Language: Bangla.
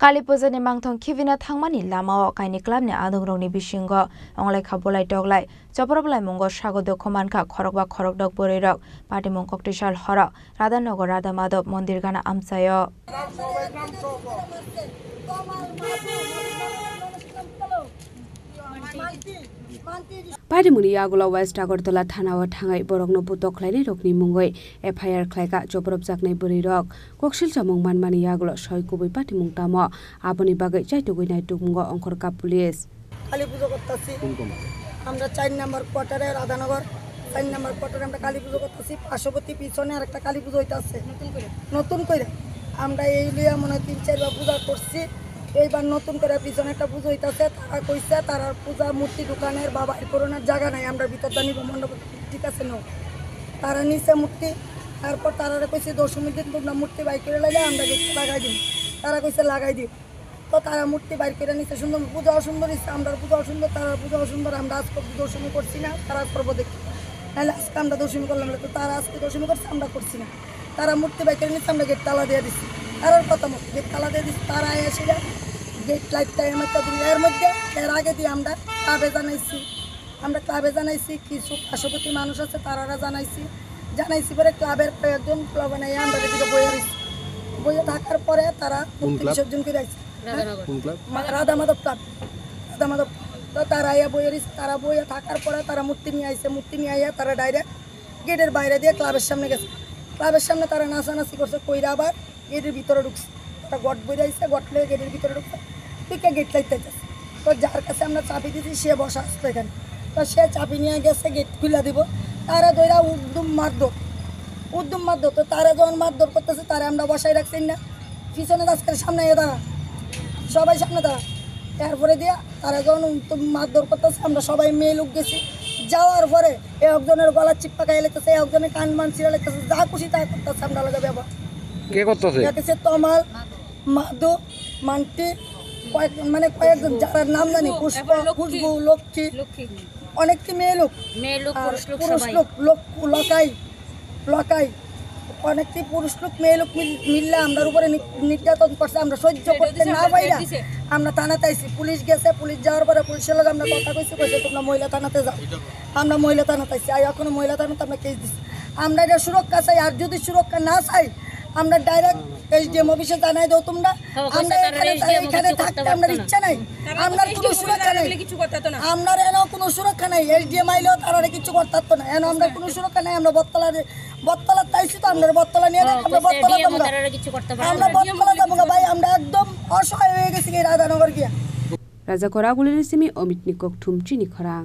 কালী পুজোনি মাংথং খিবিনা থাংমানি লামাও কাইনি ক্লাবনি আদংরংনি বিসিঙ্গ অংলাই খাবলাই টগলাই চপরবলাই মঙ্গ স্বাগত খমানখা খরকবা খরকডক বরিরক পাটি মং ককটিশাল হরক রাধানগর রাধা মাধব মন্দির গানা আমসায় পাইডিমুনি আগলা ওয়েস্ট আগরতলা থানাও থাঙাই বরক বুতক খাইনি রকনি মুঙ্গই এফআইআর খাইকা জবরব জাকনাই বরি রক ককশিল চামুং মানমানি আগল সয় কুবই পাটি তাম আবনি বাগৈ চাইটুগুই নাইটুমুঙ্গ অঙ্করকা পুলিশ কালী পুজো করতেছি আমরা চার নম্বর কোয়ার্টারে রাধানগর চার নম্বর কোয়ার্টারে আমরা কালী পুজো করতেছি পার্শ্ববর্তী পিছনে আর একটা কালী পুজো হইতে আছে নতুন করে আমরা এই লিয়া মনে হয় তিন চারবার পূজা করছি এইবার নতুন করে পিছনে একটা পুজো হইতেছে, তারা কইছে তারা পূজা মূর্তি দোকানের বাবা বাইর জায়গা নাই, আমরা ভিতর দানি মণ্ডপ ঠিক আছে নো তারা নিচে মূর্তি, তারপর তারা কইছে দশমীর দিন তোমরা মূর্তি বাইর করে লাইলে, আমরা গেট লাগাই দিই তারা কইছে লাগাই দিই তো তারা মূর্তি বাইর করে নিতে সুন্দর, পূজা অসুন্দর ইচ্ছে আমরা পূজা অসুন্দর তারা পূজা অসুন্দর, আমরা আজকে দশমী করছি না, তারা করব দেখি। নাহলে আজকে আমরা দশমী করলাম তো তারা আজকে দশমী করছে, আমরা করছি না। তারা মূর্তি বাইর করে নিচ্ছে আমরা গেট তালা দিয়ে দিচ্ছি আর ওর কথা মতো। গেট তালা দিয়ে দিচ্ছি তারা এসে গেট লাইটটা এমএটা দিন এর মধ্যে এর আগে দিয়ে আমরা ক্লাবে জানাইছি। আমরা ক্লাবে জানাইছি কিছু পার্শ্ববর্তী মানুষ আছে তারা জানাইছি। জানাইছি পরে ক্লাবের কয়েকজন ক্লাবে নাই আমরা এদিকে বইয়ে রয়েছি বইয়ে থাকার পরে তারা বিসর্জন করে আসছে রাধা মাধব ক্লাব রাধা মাধব তো তারা আইয়া বইয়ে রয়েছে তারা বইয়ে থাকার পরে তারা মূর্তি নিয়ে আইছে। মূর্তি নিয়ে আইয়া তারা ডাইরেক্ট গেটের বাইরে দিয়ে ক্লাবের সামনে গেছে। ক্লাবের সামনে তারা নাচানাচি করছে কইরা আবার গেটের ভিতরে ঢুকছে। একটা গট বইরে আইছে গট লেগে গেটের ভিতরে ঢুকছে। তুইকে গেট লাইতে যাচ্ছে। তো যার কাছে আমরা চাবি দিয়েছি, সে বসা আসতো এখানে। তো সে চাবি নিয়ে গেছে গেট খুলে দিব। তারা দইরা উদ্যম মারধর। উদ্যম মারধর। তো তারা যখন মারধর করতেছে, তারা আমরা বসাই রাখছি না। পিছনে আজকের সামনে এ দাঁড়া। সবাই সামনে দাঁড়া। তারপরে দিয়া তারা যখন মারধর করতেছে, আমরা সবাই মেয়ে লোক গেছি। যাওয়ার পরে একজনের গলা চিপ্পা খাই লেগেছে একজনের কান মান ছিঁড়ে লেগেছে। যা খুশি তা করতেছে, আমরা লাগে ব্যবহার। কে করতেছে? দেখেছে তমাল মাধু মান্টি কয়েক মানে কয়েকজন যারা নাম জানি পুষ্প খুশবু লক্ষ্মী। অনেকটি মেয়ে লোক। আর পুরুষ লোক লোক লকাই লকাই। অনেকটি পুরুষ লোক মেয়ে লোক মিল- মিললে আমরা উপরে নি- নির্যাতন করছে আমরা সহ্য করতে না পাইরা আমরা থানাতে আইছি পুলিশ গেছে পুলিশ যাওয়ার পরে পুলিশের লোক আমরা কথা কইছি কইছে তোমরা মহিলা থানাতে যাও। আমরা মহিলা থানাতে আইছি আর এখনও মহিলা থানাতে আমরা কেস দিচ্ছি আমরা এটা সুরক্ষা চাই আর যদি সুরক্ষা না চাই আমরা ডাইরেক্ট এসডিএম অফিসে জানাই দাও তোমরা। আমরা এখানে এখানে থাকতে আমরা ইচ্ছা নাই। আমরা কোনো সুরক্ষা নাই। আমরা এন কোনো সুরক্ষা নাই। এসডিএম আইলেও তারা কিছু করতে না। এন আমরা কোনো সুরক্ষা নাই। আমরা বত্তলা বত্তলা চাইছি তো আমরা বত্তলা নিয়ে আমরা বত্তলা যাব আমরা বত্তলা যাব ভাই। আমরা একদম অসহায় হয়ে গেছি রাজানগর গিয়া। রাজা করাগুলির সিমি অমিত নিকক ঠুমচিনি খরাং